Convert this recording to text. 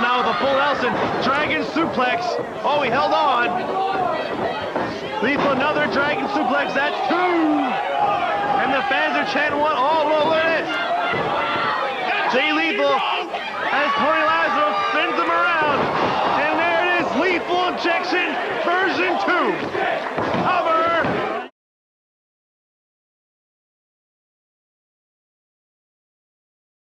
Lethal now with a full Nelson. Dragon suplex. Oh, he held on. Lethal another dragon suplex. That's two. And the fans are chanting one. Oh, look, look at this. Jay Lethal as Tony Lazaro spins him around. And there it is, Lethal Injection version 2.